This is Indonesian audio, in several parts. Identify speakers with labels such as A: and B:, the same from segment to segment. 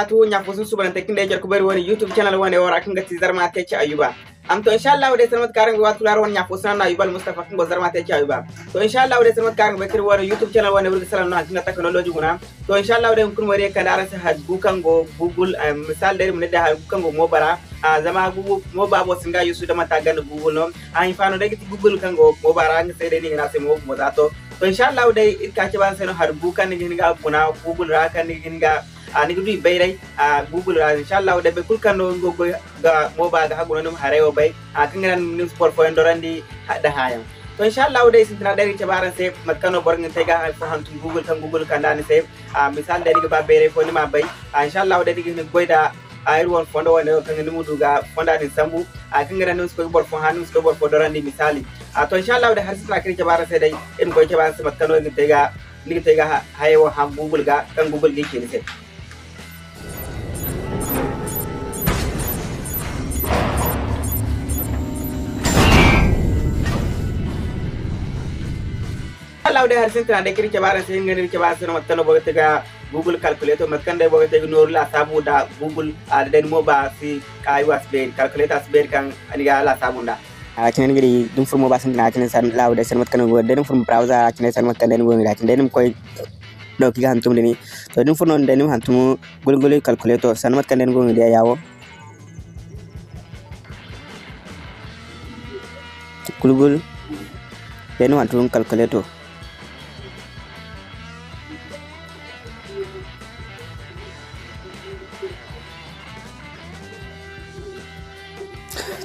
A: barakatuhu nyafu sun suban tekin da jar kubari wani youtube channel wani wara kin ga tizar ma ta ci ayuba. Am to insha Allah dai sanmat karan laron nyafu sun na ayuba mustafa kin gozar ma ta ci ayuba. To insha Allah dai sanmat karan ga kir wani youtube channel wani burga salan na kin technology guna to insha Allah dai kun wari ka daran sa had bukan go google misal dai mun da bukan go mobara. A zama google moba bo singa yusu da mata gan google no. An fano da google kan go mobara ni sai dai ni na sai mo mo zato to insha Allah ka ci ban sai no har bukan ni google ra kan ni nigo ɗum bayray a google ra inshallah a inchallahu kulkan no go go ga mo ba ga haguno no haray o bay a kangiran ɗum sport fo en dorandi hada ha to inshallah inchallahu dai sintina ɗari jabaran se makkano borgen tega fahan tu google tan google kan dani se a misal ɗe ɗiga ba bayray fo nima bay a inchallahu ɗe ɗiga ne goyɗa a irwon fondo wone kanga nimudu ga fonda fondani sambu a kangara num skoy bor fo hanum skoy bor fo dorandi misali. A to inchallahu dai har sintina kiri jabaran se dai en goy jabaran se makkano gen tega liga tega hayewo ha google ga kan google ne ke ni se. ನಾವು ಹರಿಸಿಂತ ಅಂಡೇಕಿರಿ ಚಬಾರ ಸಿಂಗಡಿ ಚಬಾಸನ ಮತ್ತನ ಬೋಗತೆಗ Google calculator ಮಕ್ಕಂಡೆ ಬೋಗತೆಗ ನೋರ್ಲ ಅಸಾಬುಡ ಗೂಗಲ್ ಅದೆನ್ ಮೋಬಾ ಸಿ ಕಾಯು ಅಸ್ಬೇರ್ ಕ್ಯಾಲ್ಕುಲೇಟರ್ ಅಸ್ಬೇರ್ ಕಂ ಅನಿಗ ಅಲ್ಲ
B: ಅಸಾಬುಂಡ acinen gidi dum furmo basan na acinen san lawo de san matkano go de dum furmo browser acinen san matkano den go ngi acinen dum koy doki hantum deni to dum furno den hantum gulguli calculator san matkano den go ngi yawo gulgul den hantum calculator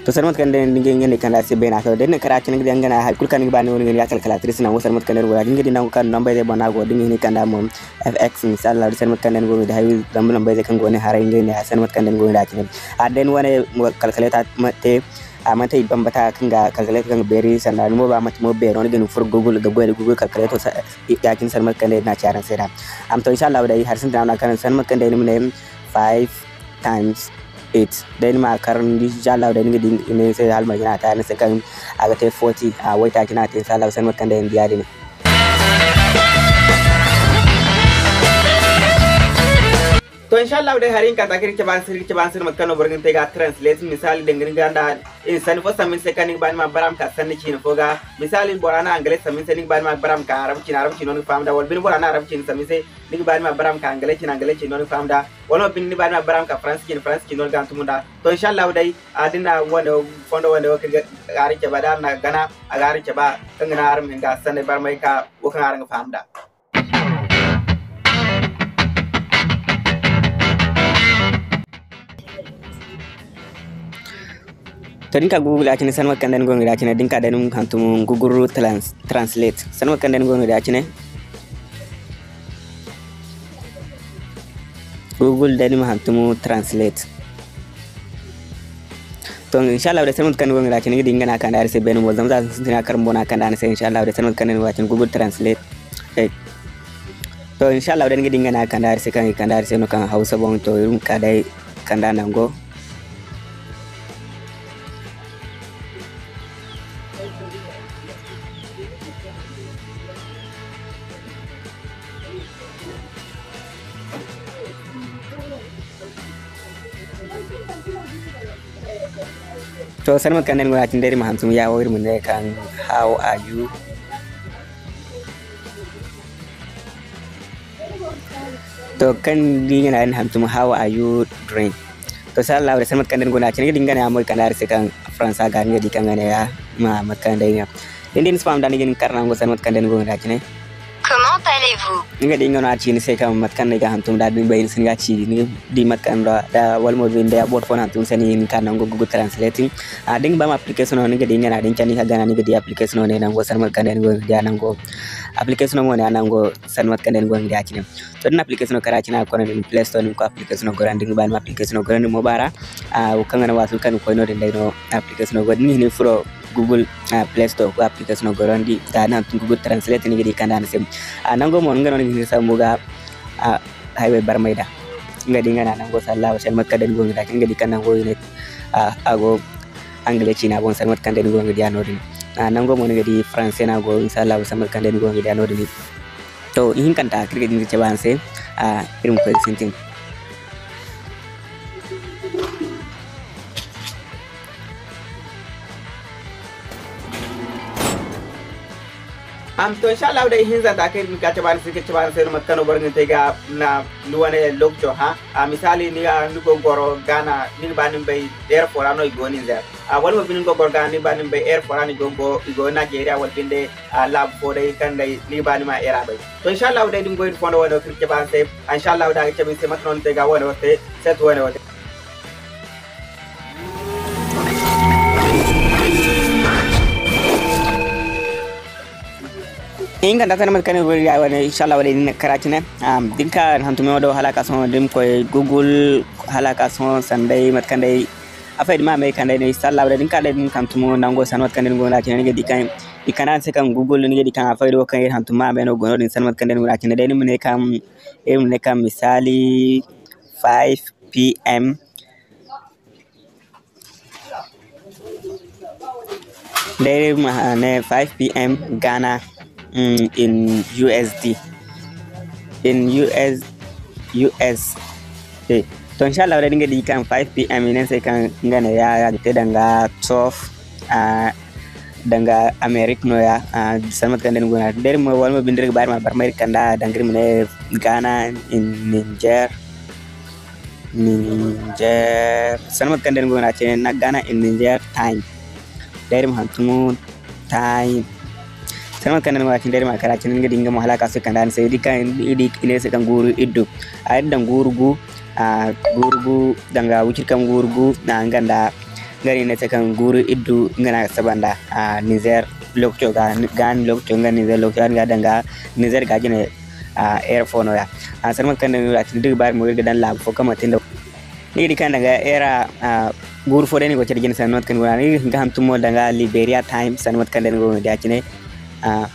B: tosaanumatti kan dandeenye keenya kan daasii beenaa ta'uu dandeenye karaa achi nagdee hanga naa halkul kan baanee wani gani akal kalaa tiris naawwa saanumatti kan dandeenye wajjin gadi naawwa kan namba izee banaa goo dingi hini kan daamu fx misal laawdi saanumatti kan dandeenye goone daawwi dambu namba izee kan goone hara hinga hini saanumatti kan dandeenye goone daachi addeen wani kalkalee taatee amata ibban bata kan ga kalkale kan beri sannan mo ba mat mo be non genu fur google ga google google kalkale to yakin san mat kan na charan sai am to insha Allah dai har sun da na kan san mat kan dai ne 5 times 8 denmark karan jalaw den ngi ne se hal magina ta kan aga 40 a waita kina te salaw sen makan ne तो इंशाल्लाह
A: video hurrying का ताकि के बारे से के बारे से मक्का नो बर्गन तेगा ट्रांसलेट मिसाल डेंगन गंदा इंसान फो समिन से कनिक बान मा बराम का सन चिन फोगा मिसाल इन बोराना अंग्रेज समिन से निक बान मा बराम का अरब चिन अरब चिन नो फाम दा वल बिन बोराना अरब चिन समिन से निक बान मा बराम का अंग्रेज चिन अंग्रेज चिन नो फाम दा वल बिन निक बान मा बराम का फ्रांस चिन फ्रांस चिन नो गान तुमुंदा तो इंशाल्लाह वीडियो आदिना वनो fondo wanda waƙa gari ke ba da na gana a gari ke ba kan gana arin ga sanne bar mai ka wakan arin famda
B: to dinka google acine sanwa kanden gonga acine dinka danum hantum google trans translate sanwa kanden gonga acine google danum hantum translate to inshallah da sanwa kanden gonga acine dinga na kan da sai benin wazam za sun tana karin bona kan da sai inshallah da sanwa kanden gonga acine google translate eh to inshallah da gidi na kan da sai kan kan da sai no kan hausa bon to irin kadai kan da nan go to san makan den gwatin dare ma hamsum ya wayar mun kan how are you to kan di den hamsum how are you doing to sai Allah da san makan den gwatin ne dinga ne amur kan dar kan faransa ga ne di kan ne ya ma makan den ya din spam dan gin karna go san makan den gwatin ne Gadhiinyoon achiin isee kan matkan egaa hantuun daadhiin bayin isin achiin diimatkan wal mormiin daa boodfoon hantuun saniin kan nan gugu translating. Adin bam application on gadhiinyoon adin chani hagan ani gadhi application on nan go san matkan den go dia nan go application on nan go san matkan den go dia achiin. To den application kara achiin akon den play store ko application go adin ban application go den mobara. Ah ukan ngana wasul kan ko no den dai no application go ni ni furo google uh, play store ko application go ran di nan google translate ni ga di kan dan sem a nango mon ngano ni sa muga a highway barmaida. Ngadi ngana nango sallahu sel makka den gonga dakin ngadi kan nango ne a ago angle china bon sel makka den gonga diano din a nango mon ngadi france na go sallahu sel makka den gonga diano din to in kan ta din ce ban sai a irin ko sintin
A: antoisha lauda ihinza take kachabansi kachabansi matkano barni tega na luwane lokcho ha a misali ni ni gogoro gana ni banim bay air for ano igoni zer a wal wabin gogor gana ni banim bay air for ano gogo igo nigeria wal binde a lab for dai kan dai ni banima era bay to inshallah dai dum goyin fondo wono kachabansi inshallah da kachabansi matron tega wono te set wono te
B: inga data mat kan wuri ya wani inshallah wala din karachine am dinka hantume wado halaka son dim koy google halaka son sandai mat afai ma mai kandai ne inshallah wala dinka dai din kan tumo nango sanwat kan din gona chine ngedi kan ikana se kan google ni ngedi kan afai do kan hantuma mai no gono din sanwat kan din gona chine dai ne kam em ne kam misali 5 pm Dari mahane 5 pm Ghana mm, in USD. In US USD. To insha Allah dinga di kan 5 PM ne sai kan ngana ya ya te danga 12 a danga America no ya a samat kan den gona der mo wal mo bindir bar ma bar mai kan da dangir mine Ghana in Niger Niger samat kan den gona ce na Ghana in Niger time der mo hantumu time sanama kan nan wakin dare makara cinin ga dinga mahala kasu kan dan sai dika idi ine sai kan guru iddu a dan gurgu a gurgu danga wukir kan gurgu na nganda gari ne sai kan guru iddu ngana sabanda a Niger lokto ga gan lokto ga Niger lokto ga danga Niger ga jine a airphone ya. A sanama kan nan wakin duk bar mu ga dan lab fo kama tinda ni di kan daga era guru fo deni ko cerjin sanot kan gurani ga ham tumo daga Liberia time sanot kan den go dia cine uh,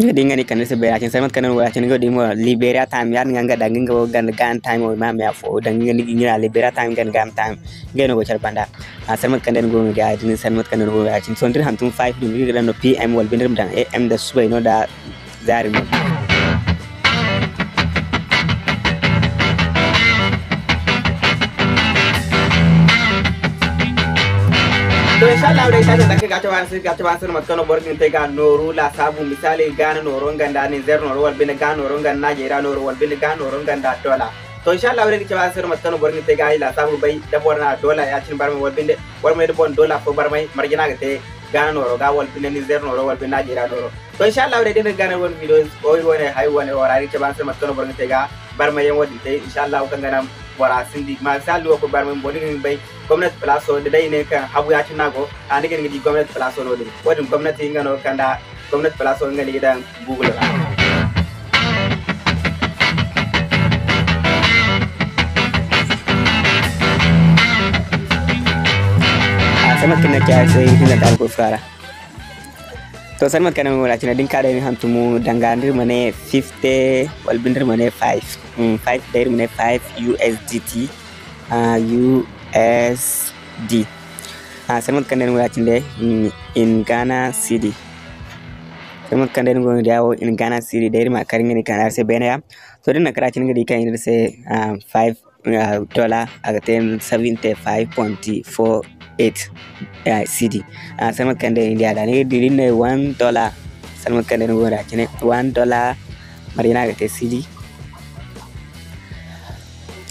B: Ngadi ngani kan se bera cin samat kanan wala cin ngadi mo libera time yan nganga dangin go gan gan time o ma me afo dangin ngani ngira libera time gan gam time ngeno go charbanda a samat kanan go ngadi adin samat kanan go ya cin sondir hantum 5 dum ngira no pm wal bindir dan am da subai no da zari
A: Adolescent adolescent da ke gacha wan sir gacha wan sir matkano bor ni tega noru la sabu misale gan noron ganda ni zer noru wal bin gan noron ganda jera noru wal bin gan noron ganda dola to inshallah wani kiba sir matkano bor ni tega ila sabu bai da borna dola ya cin barmai wal bin de barmai da bon dola ko barmai marjina ga te gan noro ga wal bin ni zer noro wal bin jera noro to inshallah wani dinin gan wani videos ko wani hay wani wara ni kiba sir matkano bor ni tega barmai yan wadi te inshallah kan ganam wara sindi ma salu ko barmai bodin bai gwamnati plaso da dai ne kan habu ya ci nago a nige ngi gwamnati plaso no din wadin gwamnati ngano kanda gwamnati plaso ngani gidan google
B: sama kena kya sai hina dal ko fara to sarmat kana mo lachina din kada ni hantumu dangandir mane 50 wal bindir mane 5 mm, 5 dair mane 5 USDT uh, USD uh, sarmat kana mo lachinde in Ghana city. Sarmat kana ngo dawo in Ghana city dair ma karin ni kana se bena ya. So din na karacin ngadi kan indir se uh, 5 dola 75.48 cedi sama kande ndi ada ni dirinne 1 dola sama kande ngo racine 1 dola marina agate cedi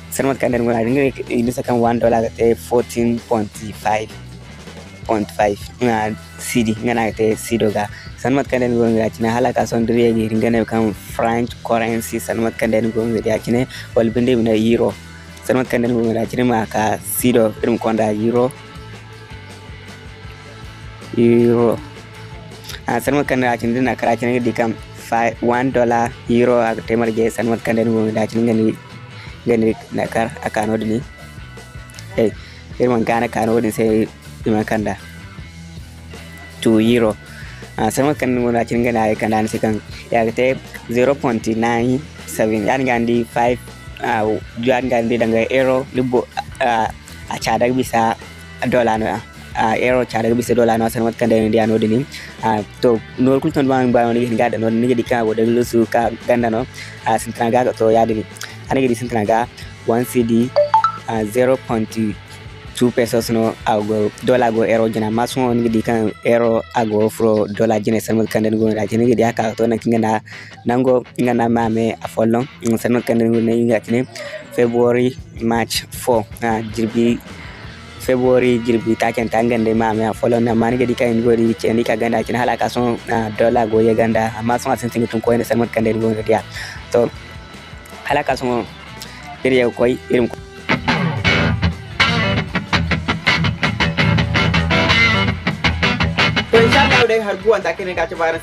B: sama kande ngo racine ini sakam 1 dola agate 14.5 1.5 cedi ngana te sido ga sanmat kanden go ngi acine hala ka son diri ngene kam french currency. Sanmat kanden go ngi acine wal binde bina euro. Sama kande ne gora kene ma ka CD irin konda euro euro a sanmat kan da cin dina kara cin di kam 1 dollar euro a temar ge sanmat kan da ngu da cin gani gani na kar a kano dini eh irin gana kano din sai iman kan da 2 euro a sanmat kan da cin gani kan da sai kan ya ga te 0.97 yan gandi 5 yan gandi daga euro libo a cada bisa dollar no ero cara bisa dola no san mat kan da dia no dini. To no kul ton bang ba ni ga da no ni di ka bo da lusu ka ganda no. Sintra ga to ya dini. Ani di sintra ga 1 cd 0.2 two persons no ago dola go ero jina masungo ni di kan ero ago fro dola jina sanmo kanden go da jina di aka to na kinga na nango inga na mame afollo sanmo kanden go ne inga kine. February march 4 na jirbi february jirbi taken tangande mame afollo na man gedi kan go di cheni ka ganda chena hala ka son dola go ye ganda. Masungo sin tun ko ne sanmo kanden go ne dia to hala ka son iri ko irin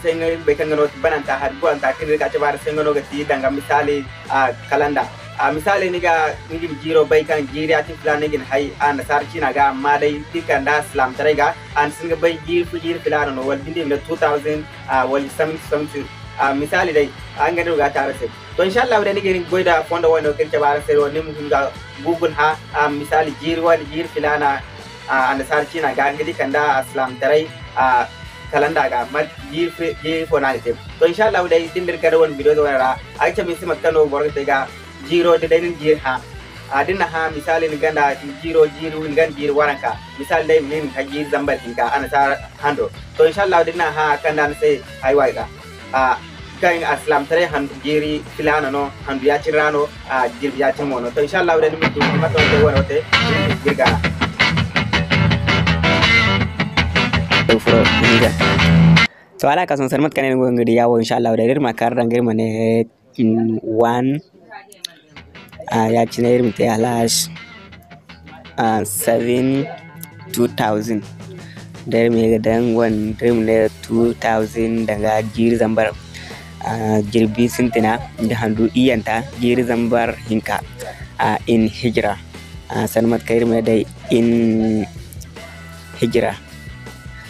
A: sai ngai bai kan gano banan ta har buwan ta kene ka ci baran sai ngano ga ti danga kalanda a misali ni ga ngin jiro bai kan jiri ati filan ngin hai an china ga amma dai tikan da islam tare ga an sun ga bai jiri fu jiri filan no wal bindi da 2000 a wal something something a misali dai an ga ga tare sai to insha Allah dai ngin goida fonda wani kin ci baran sai wani mun ga google ha a misali jiri wal jiri filana a an sar china ga ngidi kan da islam tare a कलंदा का मत ये ये फ़ोन आ जाते तो इंशाल्लाह उदय दिन दिन करे वन वीडियो द्वारा अच्छा मिस मत कनो बोर तेगा ज़ीरो दे दिन जी हा adin ha misali ni ganda jiro jiru ni gan jiru waranka misali dai min ka jiri zambal hinka ana sa hando to inshallah din ha kanda sai haiwa ga a kan aslam tare han jiri filana no han biya cirano a jiri biya cimono to inshallah dai mutu mato da worote jirga
B: from Niger. So ala kasan san matkan ne gidi yawo insha Allah da irin makar dan girma ne one a ya ci na irin ta halash a 7 2000 da irin ga dan wan dream ne 2000 daga jiri zambar girbi sintina da handu iyanta jiri zambar hinka in hijira san mai dai in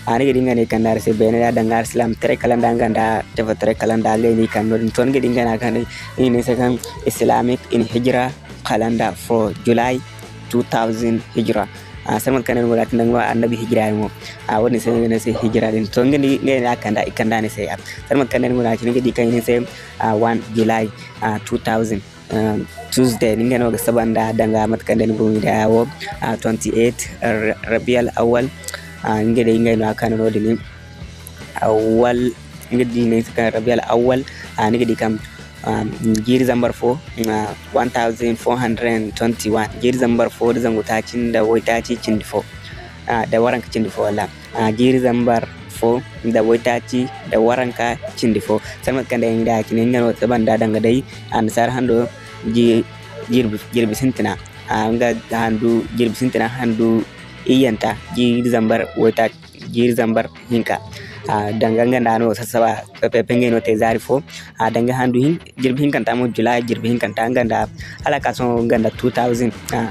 B: ani gedi ngani kandar se bene da dangar islam tere kalanda nganda tefa tere kalanda le ni kan no ton gedi kan ini sekan islamic in hijra kalanda for july 2000 hijra. A sarmat kanen wala tan ngwa annabi hijra mo a woni se ngene se hijra din ton gedi ngene akanda ikanda ne se sarmat kanen wala tan gedi kan ni se 1 july 2000 Uh, tuesday. Ninga no sabanda danga mat kanden bumi da wo 28 rabial awal انجد ينجد كان نودني أول انجد ينجد كان ربيع الأول انجد كم giri zambar 4 1421 giri zambar 4 zangu ta cin da wai ta ci cin da waranka cin difo wala giri zambar fo da wata ci da waranka cin difo sama kan da da kinin gano tsaban da danga dai an sar hando girbi sintina. An ga handu girbi sintina handu iyanta giri zambar wata giri zambar hinka. A danganga dano sasaba pepenge no tezari fo. A danga handu hin jirbi hin kanta mo july jirbi hin kanta ganda ala kaso ganda 2000 a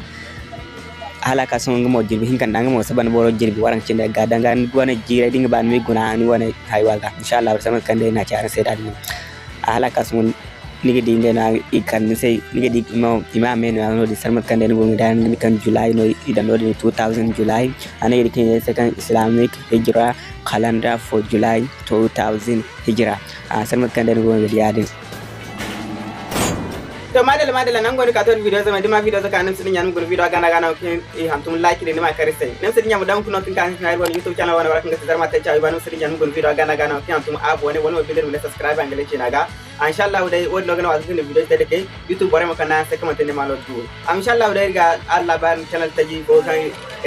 B: ala kaso mo jirbi hin kanta mo saban boro jirbi waran cinda ga danga duwana jira dinga ban mi guna ani wana haywaga inshallah sama kande na cara sai daɗi halaka kaso ligadinɗe no ikkanne sey ligaɗi imame no wawnoɗi sarmat kande en gonidangani kan july no iɗanɗoɗe 2000 july. Ana yiɗi kene second islamic hijra calendar for july 2000 hijra ah, sarmat kande en gongaɗi yaade
A: to madala madala nan goni ka ton video zama dima video zaka nan sidin yan gun video gana gana kin i hantum like ne ma kare sai. Nan sidin yamu dan kuno kin kan na wani youtube channel wani warakin ga zarma ta chai ba nan sidin yan gun video gana gana kin hantum abo ne wani video ne subscribe an gele ce na ga insha Allah dai wani logana wasu kin video ta dake youtube bare maka na sai kuma tane malo du insha Allah dai ga Allah ban channel ta ji ko kan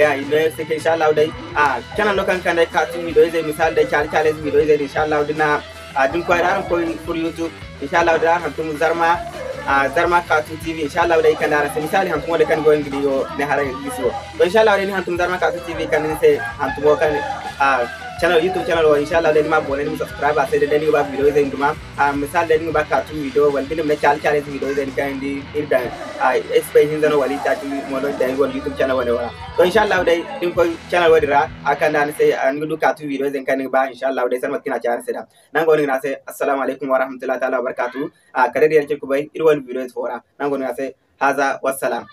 A: ya ne sai insha Allah dai. A channel lokan kan dai ka tu video zai misal dai chal chal video zai insha Allah dina. A din ko ran ko for youtube insha Allah da hantum zarma. zarma katun tv inshallah wala ikan dara se misali hantum wala kan go ngidi yo ne hara ngisi wo to inshallah wala ni hantum zarma katun tv kan ni se hantum wo kan channel youtube channel wa inshallah dai ma bone ni subscribe sai dai ni ba video zai nduma a misal dai ni ba katu video wal bilim na chal chal video zai kan di irda a espai hin zano wali ta mo do dai wal youtube channel wala wala to inshallah dai din ko channel wadira akan dan sai an gudu katu video zai kan ba inshallah dai san matkina channel sai da. Nan goni na sai assalamu alaikum wa rahmatullahi ta'ala wa barakatuh. A kare da yarke ku bai irwal video fora nan goni na sai haza wassalam